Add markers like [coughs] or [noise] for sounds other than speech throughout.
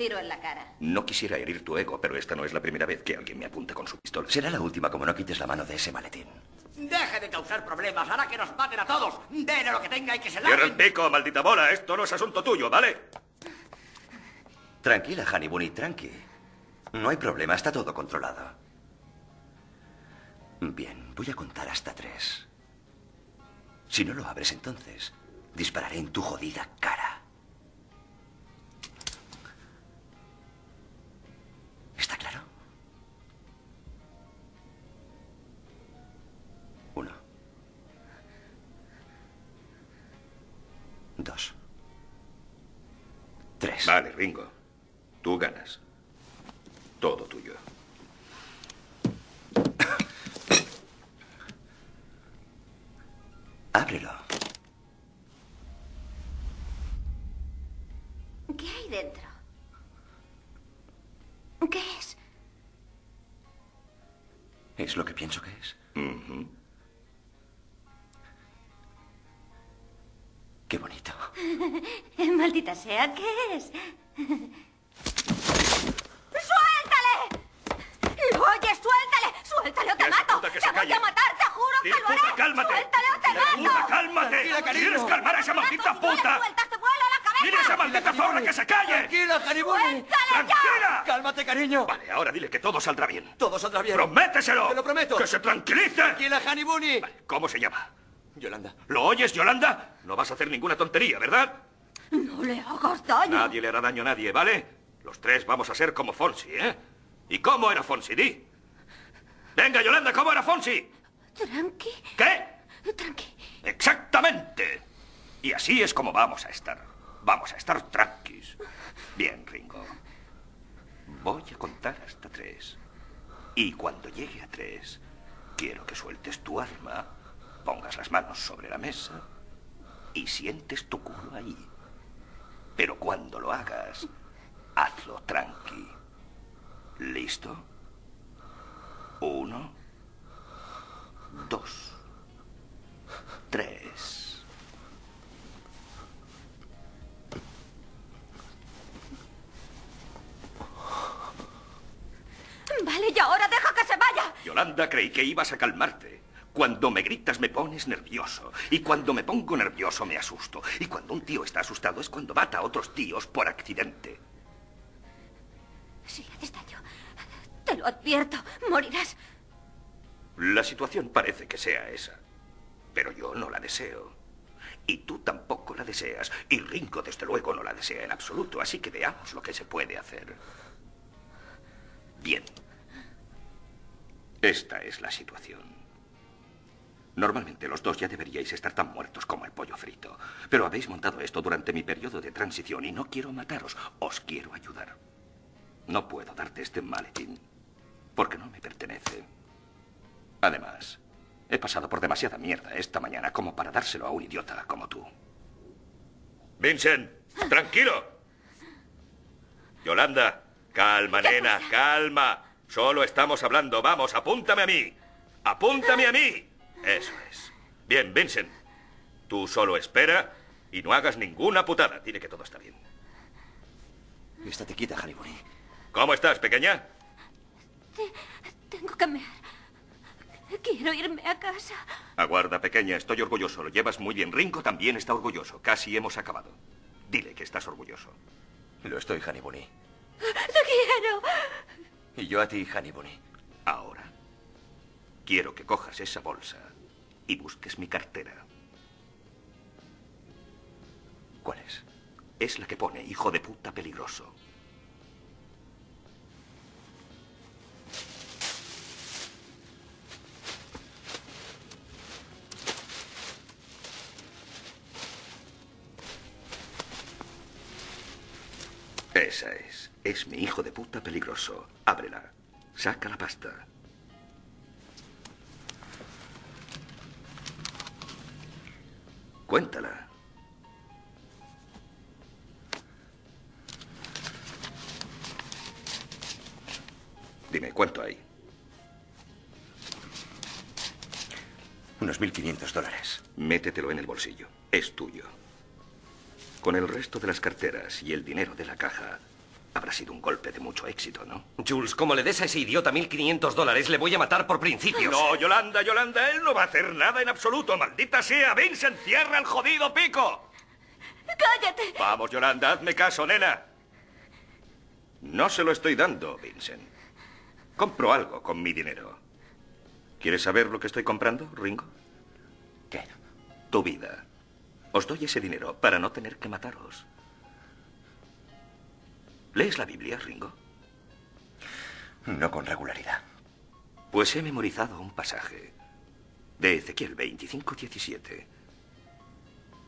tiro en la cara. No quisiera herir tu ego, pero esta no es la primera vez que alguien me apunta con su pistola. Será la última como no quites la mano de ese maletín. Deje de causar problemas, hará que nos maten a todos. Dele lo que tenga y que se Cierra el pico, maldita bola. Esto no es asunto tuyo, ¿vale? Tranquila, Honey Bunny, tranqui. No hay problema, está todo controlado. Bien, voy a contar hasta tres. Si no lo abres entonces, dispararé en tu jodida cara. Dos. Tres. Vale, Ringo. Tú ganas. Todo tuyo. [coughs] Ábrelo. ¿Qué hay dentro? ¿Qué es? ¿Es lo que pienso que es? [laughs] Maldita sea, ¿qué es? ¡Suéltale! ¿Lo oyes? ¡Suéltale! ¡Suéltale o te mato! que ¡Te se voy calle. a matar, te juro que lo haré! cálmate. ¡Suéltale o te Puta, mato! cálmate. ¿Quieres calmar a esa maldita Si no puta? sueltas, te vuelo la cabeza! ¡Dile a esa maldita zorra que se calle! Tranquila, Bunny. ¡Suéltale ya! ¡Tranquila! Cálmate, cariño. Vale, ahora dile que todo saldrá bien. Todo saldrá bien. ¡Prométeselo! Te lo prometo. ¡Que se tranquilice! Tranquila. Vale, ¿Cómo se llama? Yolanda. ¿Lo oyes, Yolanda? No vas a hacer ninguna tontería, ¿verdad? No le hagas daño. Nadie le hará daño a nadie, ¿vale? Los tres vamos a ser como Fonsi, ¿eh? ¿Y cómo era Fonsi, di? Venga, Yolanda, ¿cómo era Fonsi? Tranqui, ¿Qué? tranqui. Exactamente. Y así es como vamos a estar. Vamos a estar tranquis. Bien, Ringo. Voy a contar hasta tres. Y cuando llegue a tres, quiero que sueltes tu arma, pongas las manos sobre la mesa y sientes tu culo ahí. Pero cuando lo hagas, hazlo tranqui. ¿Listo? Uno, dos, tres. Vale, y ahora deja que se vaya. Yolanda, creí que ibas a calmarte. Cuando me gritas me pones nervioso. Y cuando me pongo nervioso me asusto. Y cuando un tío está asustado es cuando mata a otros tíos por accidente. Si le haces daño, te lo advierto, morirás. La situación parece que sea esa. Pero yo no la deseo. Y tú tampoco la deseas. Y Ringo, desde luego, no la desea en absoluto. Así que veamos lo que se puede hacer. Bien. Esta es la situación. Normalmente los dos ya deberíais estar tan muertos como el pollo frito. Pero habéis montado esto durante mi periodo de transición y no quiero mataros. Os quiero ayudar. No puedo darte este maletín. Porque no me pertenece. Además, he pasado por demasiada mierda esta mañana como para dárselo a un idiota como tú. Vincent, tranquilo. Yolanda, calma, nena, calma. Solo estamos hablando. Vamos, apúntame a mí. Apúntame a mí. Eso es. Bien, Vincent. Tú solo espera y no hagas ninguna putada. Dile que todo está bien. Estate quieta, Bunny. ¿Cómo estás, pequeña? Tengo que mear. Quiero irme a casa. Aguarda, pequeña, estoy orgulloso. Lo llevas muy bien. Ringo también está orgulloso. Casi hemos acabado. Dile que estás orgulloso. Lo estoy, Honey Bunny. Te quiero. Y yo a ti, Honey Bunny. Ahora, quiero que cojas esa bolsa y busques mi cartera. ¿Cuál es? Es la que pone hijo de puta peligroso. Esa es. Es mi hijo de puta peligroso. Ábrela. Saca la pasta. Cuéntala. Dime, ¿cuánto hay? Unos 1.500 dólares. Métetelo en el bolsillo. Es tuyo. Con el resto de las carteras y el dinero de la caja, Habrá sido un golpe de mucho éxito, ¿no? Jules, como le des a ese idiota 1.500 dólares, le voy a matar por principios. No, Yolanda, Yolanda, él no va a hacer nada en absoluto. Maldita sea, Vincent, cierra el jodido pico. ¡Cállate! Vamos, Yolanda, hazme caso, nena. No se lo estoy dando, Vincent. Compro algo con mi dinero. ¿Quieres saber lo que estoy comprando, Ringo? ¿Qué? Tu vida. Os doy ese dinero para no tener que mataros. ¿Lees la Biblia, Ringo? No con regularidad. Pues he memorizado un pasaje de Ezequiel 25:17.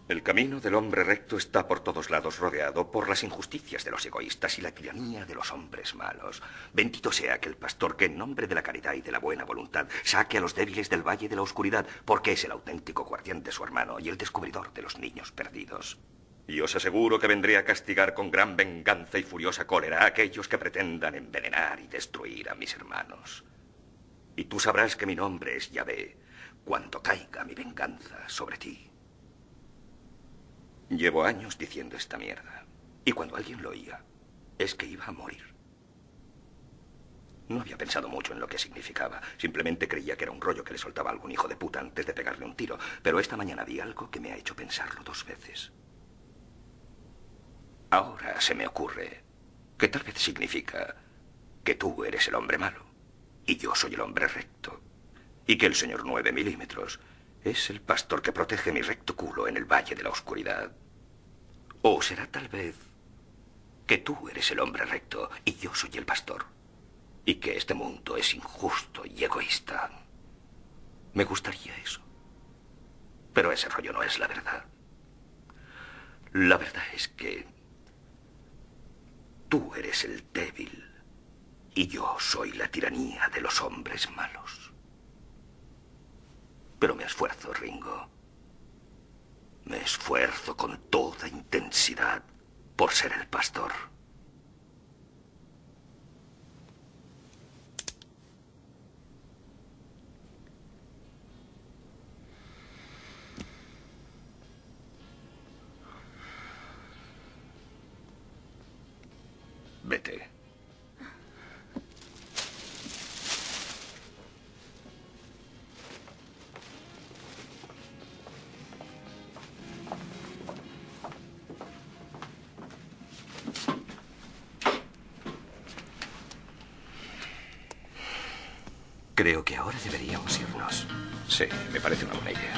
El camino del hombre recto está por todos lados rodeado por las injusticias de los egoístas y la tiranía de los hombres malos. Bendito sea aquel pastor que en nombre de la caridad y de la buena voluntad saque a los débiles del valle de la oscuridad, porque es el auténtico guardián de su hermano y el descubridor de los niños perdidos. Y os aseguro que vendré a castigar con gran venganza y furiosa cólera a aquellos que pretendan envenenar y destruir a mis hermanos. Y tú sabrás que mi nombre es Yahvé cuando caiga mi venganza sobre ti. Llevo años diciendo esta mierda. Y cuando alguien lo oía, es que iba a morir. No había pensado mucho en lo que significaba. Simplemente creía que era un rollo que le soltaba algún hijo de puta antes de pegarle un tiro. Pero esta mañana vi algo que me ha hecho pensarlo dos veces. Ahora se me ocurre que tal vez significa que tú eres el hombre malo y yo soy el hombre recto. Y que el señor nueve milímetros es el pastor que protege mi recto culo en el valle de la oscuridad. O será tal vez que tú eres el hombre recto y yo soy el pastor. Y que este mundo es injusto y egoísta. Me gustaría eso. Pero ese rollo no es la verdad. La verdad es que tú eres el débil y yo soy la tiranía de los hombres malos. Pero me esfuerzo, Ringo. Me esfuerzo con toda intensidad por ser el pastor. Creo que ahora deberíamos irnos. Sí, me parece una buena idea.